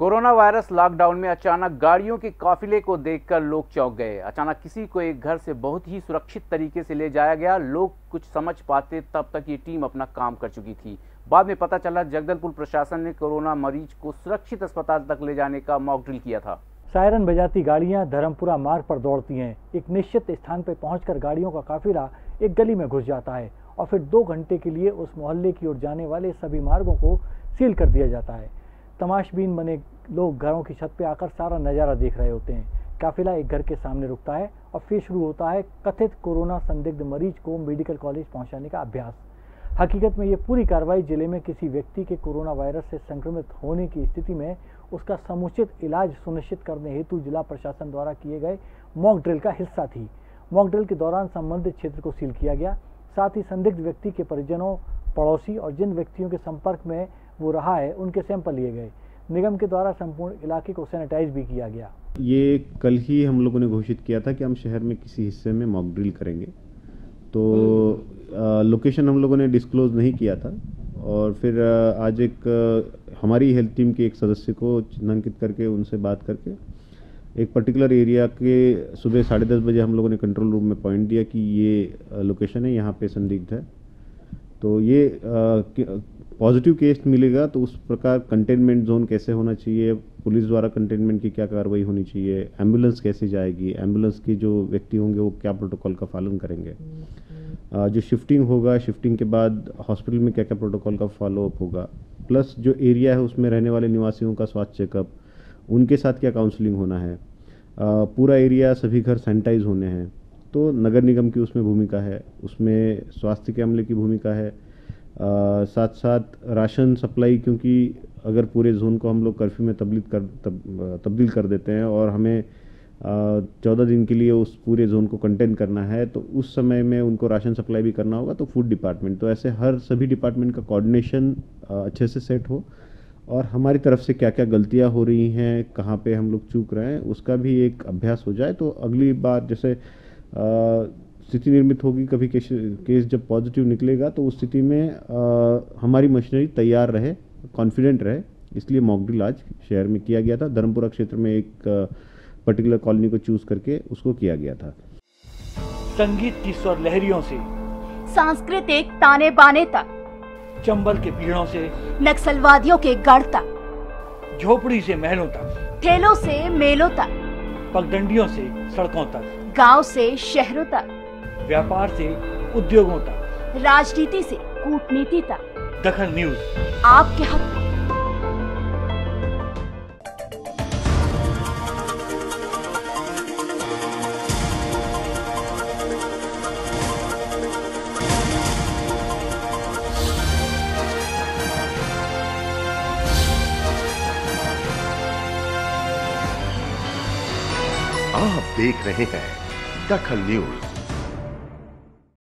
Corona virus lockdown में अचानक गाड़ियों के काफिले को देखकर लोग चौंक गए। अचानक किसी को एक घर से बहुत ही सुरक्षित तरीके से ले जाया गया। लोग कुछ समझ पाते तब तक ये टीम अपना काम कर चुकी थी। बाद में पता चला, जगदलपुर प्रशासन ने कोरोना मरीज़ को सुरक्षित अस्पताल तक ले जाने का मॉक ड्रिल किया था। सायरन बजाती गाड़ियाँ धर्मपुरा मार्ग पर दौड़ती हैं। एक निश्चित स्थान पर पहुंचकर गाड़ियों का काफिला एक गली में घुस जाता है और फिर दो घंटे के लिए उस मोहल्ले की ओर जाने वाले सभी मार्गों को सील कर दिया जाता है। तमाशबीन बने लोग घरों की छत पे आकर सारा नज़ारा देख रहे होते हैं। काफिला एक घर के सामने रुकता है और फिर शुरू होता है कथित कोरोना संदिग्ध मरीज़ को मेडिकल कॉलेज पहुँचाने का अभ्यास। हकीकत में ये पूरी कार्रवाई ज़िले में किसी व्यक्ति के कोरोना वायरस से संक्रमित होने की स्थिति में उसका समुचित इलाज सुनिश्चित करने हेतु जिला प्रशासन द्वारा किए गए मॉक ड्रिल का हिस्सा थी। मॉक ड्रिल के दौरान संबंधित क्षेत्र को सील किया गया। साथ ही संदिग्ध व्यक्ति के परिजनों पड़ोसी और जिन व्यक्तियों के संपर्क में वो रहा है उनके सैंपल लिए गए। निगम के द्वारा संपूर्ण इलाके को सैनिटाइज भी किया गया। ये कल ही हम लोगों ने घोषित किया था कि हम शहर में किसी हिस्से में मॉक ड्रिल करेंगे। तो लोकेशन हम लोगों ने डिस्क्लोज नहीं किया था और फिर आज एक हमारी हेल्थ टीम के एक सदस्य को चिन्हांकित करके उनसे बात करके एक पर्टिकुलर एरिया के सुबह साढ़े दस बजे हम लोगों ने कंट्रोल रूम में पॉइंट दिया कि ये लोकेशन है यहाँ पे संदिग्ध है। तो ये पॉजिटिव केस मिलेगा तो उस प्रकार कंटेनमेंट जोन कैसे होना चाहिए? पुलिस द्वारा कंटेनमेंट की क्या कार्रवाई होनी चाहिए? एंबुलेंस कैसे जाएगी? एंबुलेंस की जो व्यक्ति होंगे वो क्या प्रोटोकॉल का पालन करेंगे? जो शिफ्टिंग होगा, शिफ्टिंग के बाद हॉस्पिटल में क्या क्या प्रोटोकॉल का फॉलोअप होगा? प्लस जो एरिया है उसमें रहने वाले निवासियों का स्वास्थ्य चेकअप, उनके साथ क्या काउंसलिंग होना है? पूरा एरिया सभी घर सैनिटाइज होने हैं। तो नगर निगम की उसमें भूमिका है उसमें स्वास्थ्य के अमले की भूमिका है आ, साथ साथ राशन सप्लाई क्योंकि अगर पूरे जोन को हम लोग कर्फ्यू में तब्दील कर तब, तब्दील कर देते हैं और हमें चौदह दिन के लिए उस पूरे जोन को कंटेन करना है तो उस समय में उनको राशन सप्लाई भी करना होगा तो फ़ूड डिपार्टमेंट तो ऐसे हर सभी डिपार्टमेंट का कोऑर्डिनेशन अच्छे से सेट हो। और हमारी तरफ़ से क्या क्या गलतियाँ हो रही हैं कहाँ पे हम लोग चूक रहे हैं उसका भी एक अभ्यास हो जाए तो अगली बार जैसे स्थिति निर्मित होगी कभी केस केस जब पॉजिटिव निकलेगा तो उस स्थिति में आ, हमारी मशीनरी तैयार रहे कॉन्फिडेंट रहे। इसलिए मॉकड्रिल आज शहर में किया गया था। धर्मपुरा क्षेत्र में एक पर्टिकुलर कॉलोनी को चूज़ करके उसको किया गया था। संगीत की स्वर लहरियों से सांस्कृतिक ताने बाने तक चंबल के पीड़ों से नक्सलवादियों के गढ़ तक झोपड़ी से महलों तक ठेलों से मेलों तक पगडंडियों से सड़कों तक। गाँव से शहरों तक। व्यापार से उद्योगों तक। राजनीति से कूटनीति तक। दखन न्यूज़। आपके हक। आप देख रहे हैं दखल न्यूज़